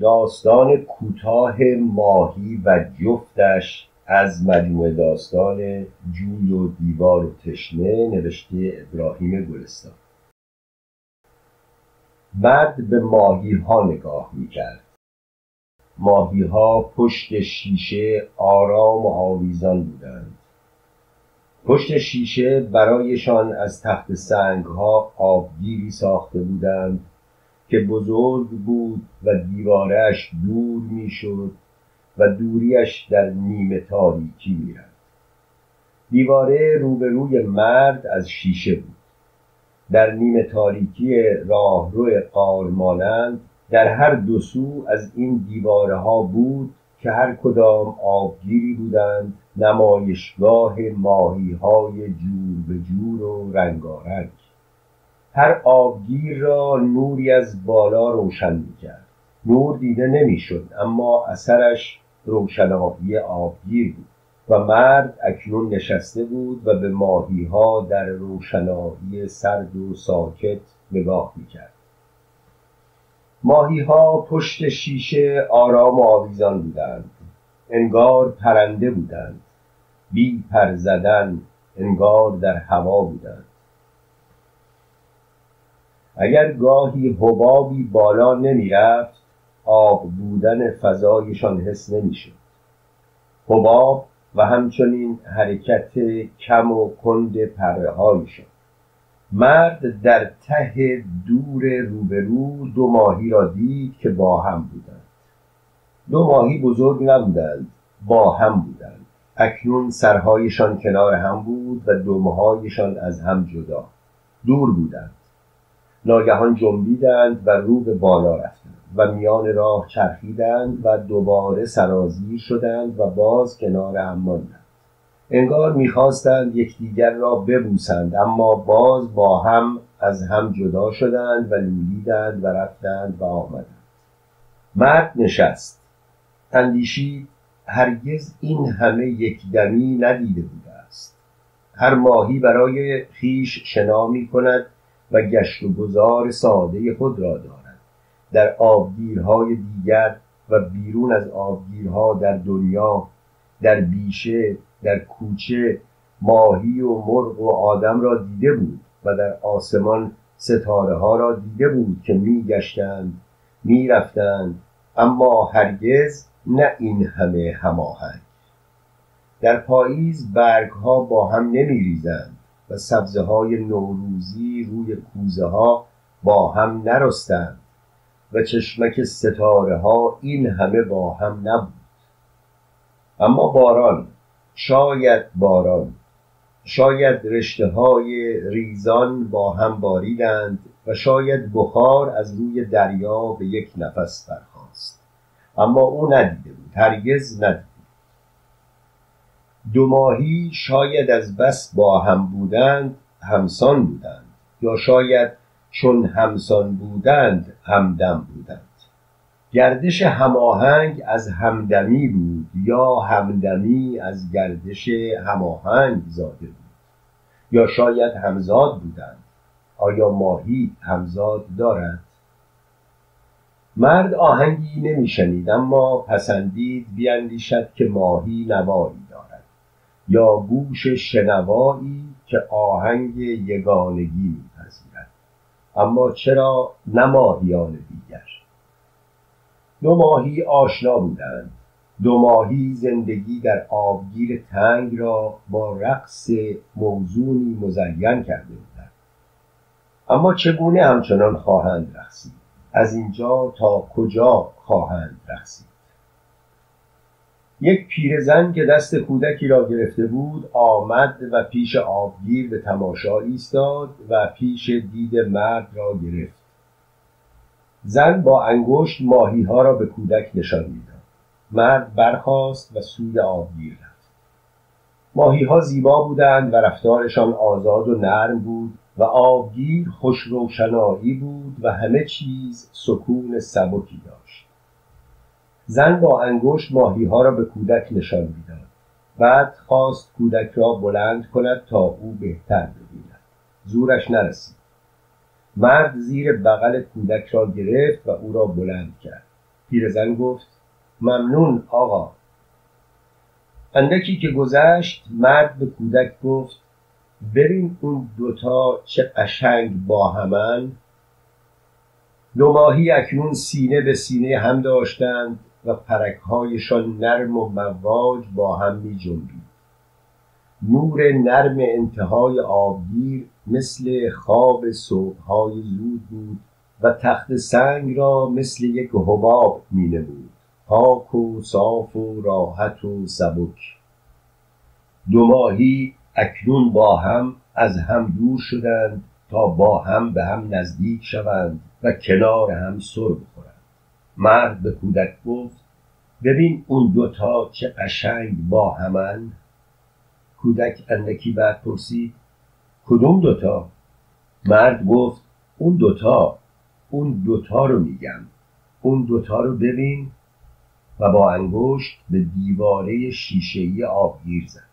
داستان کوتاه ماهی و جفتش از مجموعه داستان جوی و دیوار و تشنه نوشته ابراهیم گلستان. بعد به ماهی ها نگاه می کرد ماهی ها پشت شیشه آرام و آویزان بودند. پشت شیشه برایشان از تخت سنگ ها آبگیری ساخته بودند که بزرگ بود و دیوارش دور می‌شد و دوریش در نیمه تاریکی می‌رفت. دیواره روبروی مرد از شیشه بود. در نیمه تاریکی راهرو قارمانند در هر دو سو از این دیواره ها بود که هر کدام آبگیری بودند نمایشگاه ماهی های جور به جور و رنگارنگ. هر آبگیر را نوری از بالا روشن می‌کرد. نور دیده نمی‌شد اما اثرش روشنایی آبگیر بود و مرد اکنون نشسته بود و به ماهی ها در روشنایی سرد و ساکت نگاه می‌کرد. ماهی ها پشت شیشه آرام و آویزان بودند. انگار پرنده بودند. بی پر زدن انگار در هوا بودند. اگر گاهی حبابی بالا نمی‌رفت آب بودن فضایشان حس نمی‌شد. حباب و همچنین حرکت کم و کند پره هایشان مرد در ته دور روبرو دو ماهی را دید که با هم بودند. دو ماهی بزرگ نبودند با هم بودند. اکنون سرهایشان کنار هم بود و دمهایشان از هم جدا. دور بودند. ناگهان جنبیدند و رو به بالا رفتند و میان راه چرخیدند و دوباره سرازیر شدند و باز کنار هم ماندند. انگار می‌خواستند یکدیگر را ببوسند اما باز با هم از هم جدا شدند و لولیدند و رفتند و آمدند. مرد نشست. اندیشید هرگز این همه یکدمی ندیده بوده است. هر ماهی برای خویش شنا می کند و گشت و گذار ساده خود را دارد. در آبگیرهای دیگر و بیرون از آبگیرها در دنیا در بیشه در کوچه ماهی و مرغ و آدم را دیده بود و در آسمان ستاره ها را دیده بود که می گشتند می رفتند اما هرگز نه این همه هماهنگ. در پاییز برگ ها با هم نمی ریزند و سبزه های نوروزی روی کوزه ها با هم نرستند و چشمک ستاره ها این همه با هم نبود. اما باران شاید باران شاید رشته های ریزان با هم باریدند و شاید بخار از روی دریا به یک نفس برخاست. اما او ندیده بود هرگز ندیده دو ماهی شاید از بس با هم بودند همسان بودند. یا شاید چون همسان بودند همدم بودند. گردش هماهنگ از همدمی بود یا همدمی از گردش هماهنگ زاده بود. یا شاید همزاد بودند آیا ماهی همزاد دارد؟ مرد آهنگی نمیشنید اما پسندید بیاندیشد که ماهی نوایی. یا گوش شنوایی که آهنگ یگانگی میپذیرد. اما چرا نه ماهیان دیگر؟ دو ماهی آشنا بودند. دو ماهی زندگی در آبگیر تنگ را با رقص موزونی مزین کرده بودند. اما چگونه همچنان خواهند رقصید؟ از اینجا تا کجا خواهند رقصید؟ یک پیرزن که دست کودکی را گرفته بود آمد و پیش آبگیر به تماشا ایستاد و پیش دید مرد را گرفت. زن با انگشت ماهی ها را به کودک نشان می‌داد. مرد برخاست و سوی آبگیر رفت. ماهی ها زیبا بودند و رفتارشان آزاد و نرم بود و آبگیر خوش روشنایی بود و همه چیز سکون سبکی داشت. زن با انگشت ماهی ها را به کودک نشان می‌داد. بعد خواست کودک را بلند کند تا او بهتر ببیند. زورش نرسید. مرد زیر بغل کودک را گرفت و او را بلند کرد. پیرزن گفت ممنون آقا. اندکی که گذشت مرد به کودک گفت ببین اون دوتا چه قشنگ با همن. دو ماهی اکنون سینه به سینه هم داشتند. و پرکهایشان نرم و مواج با هم می جنبید نور نرم انتهای آبگیر مثل خواب صبحهای زود بود و تخت سنگ را مثل یک حباب می نمود پاک و صاف و راحت و سبک. دو ماهی اکنون با هم از هم دور شدند تا با هم به هم نزدیک شوند و کنار هم سر بخورند. مرد به کودک گفت ببین اون دوتا چه قشنگ با همن. کودک اندکی بعد پرسید کدوم دوتا مرد گفت اون دوتا اون دوتا رو میگم. اون دوتا رو ببین. و با انگشت به دیواره شیشهای آبگیر زد.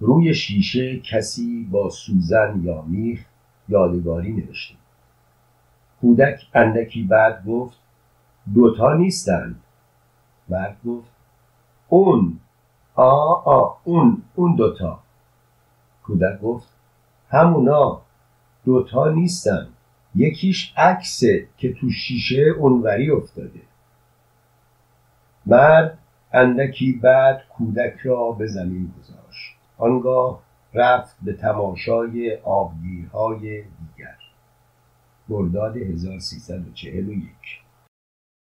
روی شیشه کسی با سوزن یا میخ یادگاری نوشته کودک اندکی بعد گفت دوتا نیستند مرد گفت اون. آ آ اون اون دوتا. کودک گفت همونا دوتا نیستن. یکیش عکسه که تو شیشه اونوری افتاده. مرد اندکی بعد کودک را به زمین گذاشت. آنگاه رفت به تماشای آبگیرهای دیگر. مرداد 1341